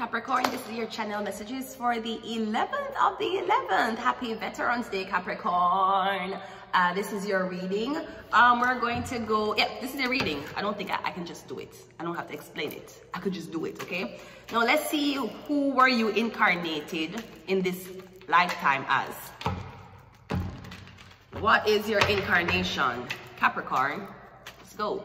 Capricorn, this is your channel messages for the 11th of the 11th. Happy Veterans Day, Capricorn. Uh, this is your reading. Um, we're going to go, yeah, this is a reading. I don't think I, I, can just do it. I don't have to explain it. I could just do it, okay? Now let's see who were you incarnated in this lifetime as. What is your incarnation? Capricorn, let's go.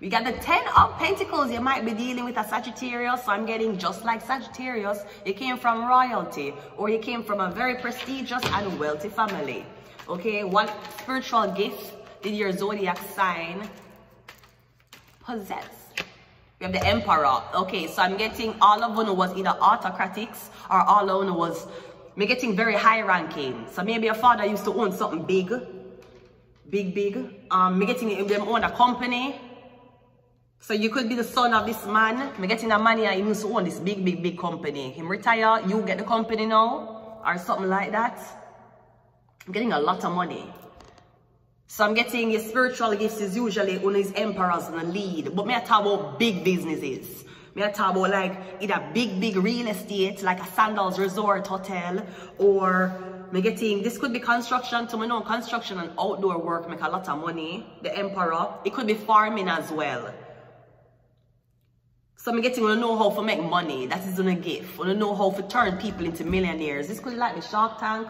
We got the 10 of Pentacles. You might be dealing with a Sagittarius. So I'm getting just like Sagittarius. You came from royalty or you came from a very prestigious and wealthy family. Okay, what spiritual gift did your zodiac sign possess? We have the Emperor. Okay, so I'm getting all of them was either autocratics or all of them was me getting very high ranking. So maybe your father used to own something big, big, big. Um, me getting them own a company so you could be the son of this man. I'm getting a money and he used own this big, big, big company. Him retire, you get the company now, or something like that. I'm getting a lot of money. So I'm getting your spiritual gifts is usually on his emperors and the lead. But me I talk about big businesses. Me I talk about like either big, big real estate, like a Sandals Resort Hotel, or me getting, this could be construction, to me know construction and outdoor work make a lot of money. The emperor. It could be farming as well. So I'm getting to know how to make money. That is on a gift. Want to know how to turn people into millionaires. This could be like the Shark Tank.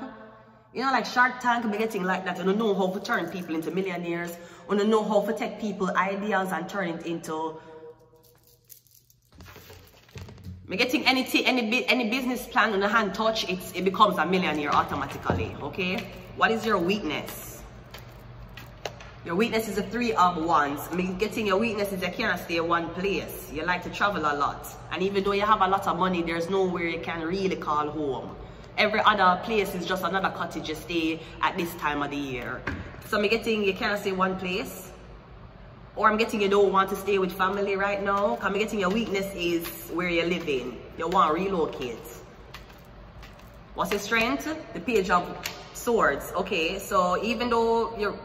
You know, like Shark Tank, I'm getting like that. Want to know how to turn people into millionaires. Want to know how to take people ideas and turn it into me getting any any any business plan on the hand touch, it's, it becomes a millionaire automatically. Okay, what is your weakness? Your weakness is a three of wands. I mean, getting your weakness is you can't stay one place. You like to travel a lot. And even though you have a lot of money, there's nowhere you can really call home. Every other place is just another cottage you stay at this time of the year. So I'm getting you can't stay one place. Or I'm getting you don't want to stay with family right now. I'm getting your weakness is where you're living. You want to relocate. What's your strength? The page of swords. Okay, so even though you're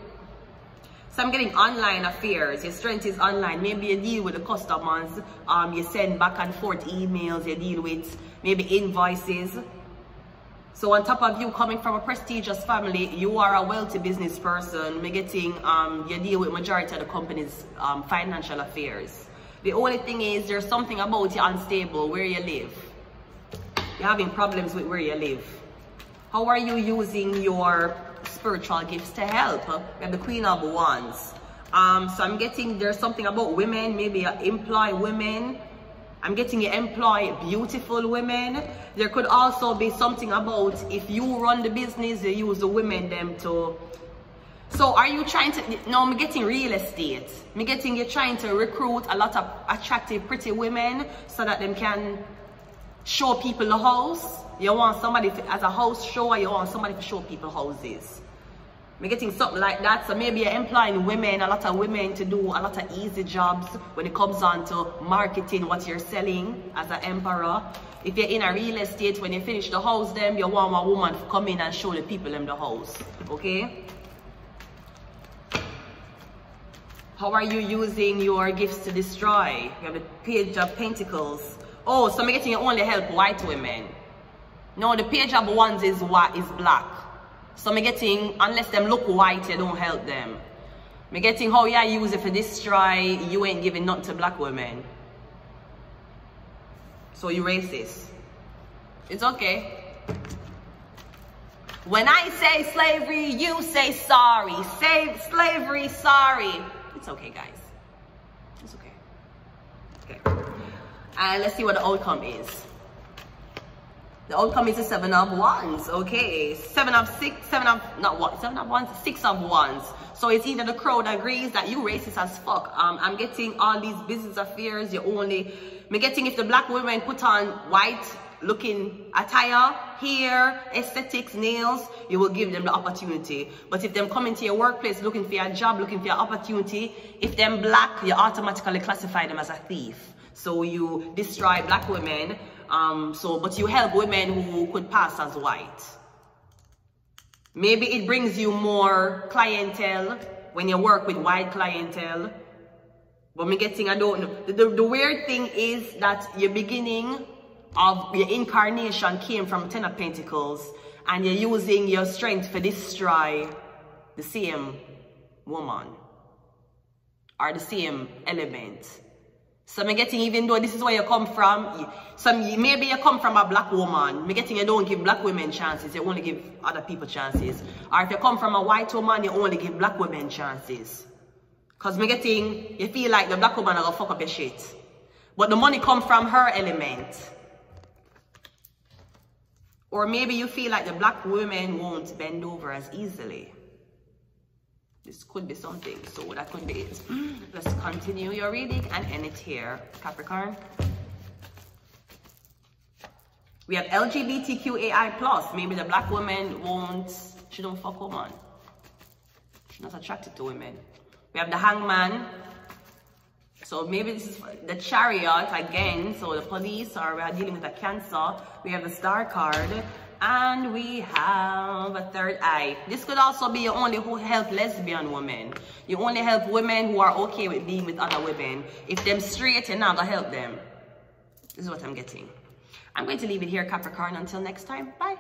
so I'm getting online affairs. Your strength is online. Maybe you deal with the customers. Um, you send back and forth emails. You deal with maybe invoices. So on top of you coming from a prestigious family, you are a wealthy business person. Me getting um, you deal with majority of the company's um, financial affairs. The only thing is there's something about you unstable where you live. You're having problems with where you live. How are you using your spiritual gifts to help. Have the Queen of Wands. Um, so I'm getting there's something about women, maybe you employ women. I'm getting you employ beautiful women. There could also be something about if you run the business, you use the women them to. So are you trying to, no, I'm getting real estate. I'm getting you trying to recruit a lot of attractive, pretty women so that them can show people the house. You want somebody to, as a house shower, you want somebody to show people houses. I'm getting something like that. So maybe you're employing women, a lot of women to do a lot of easy jobs when it comes on to marketing what you're selling as an emperor. If you're in a real estate, when you finish the house, them you want a woman to come in and show the people in the house. Okay? How are you using your gifts to destroy? You have a page of pentacles. Oh, so I'm getting you only help white women. No, the page of wands is what is black. So me getting, unless them look white, you don't help them. Me getting oh, how you use it for destroy, you ain't giving nothing to black women. So you racist. It's okay. When I say slavery, you say sorry. Say slavery, sorry. It's okay, guys. It's okay. Okay. And let's see what the outcome is. The outcome is a seven of wands. Okay, seven of six, seven of not one, seven of wands, six of wands. So it's either the crowd agrees that you racist as fuck. Um, I'm getting all these business affairs. You're only, me getting if the black women put on white looking attire, hair, aesthetics, nails, you will give them the opportunity. But if them come into your workplace looking for a job, looking for an opportunity, if them black, you automatically classify them as a thief. So you destroy black women um, so, but you help women who could pass as white. Maybe it brings you more clientele when you work with white clientele. But me getting, I don't know. The, the, the weird thing is that you're beginning of your incarnation came from Ten of Pentacles and you're using your strength to destroy the same woman or the same element. So I'm getting, even though this is where you come from, some maybe you come from a black woman, I'm getting you don't give black women chances, you only give other people chances. Or if you come from a white woman, you only give black women chances. Because me getting, you feel like the black woman are gonna fuck up your shit. But the money come from her element. Or maybe you feel like the black woman won't bend over as easily. This could be something. So that could be it. Mm, let's continue your reading and end it here, Capricorn. We have LGBTQAI+. plus. Maybe the black woman won't, she don't fuck woman. She's not attracted to women. We have the hangman. So maybe this is the chariot again. So the police or we are dealing with a cancer. We have the star card. And we have a third eye. This could also be you only who help lesbian women. You only help women who are okay with being with other women. If them straight, you're not gonna help them. This is what I'm getting. I'm going to leave it here, Capricorn. Until next time, bye.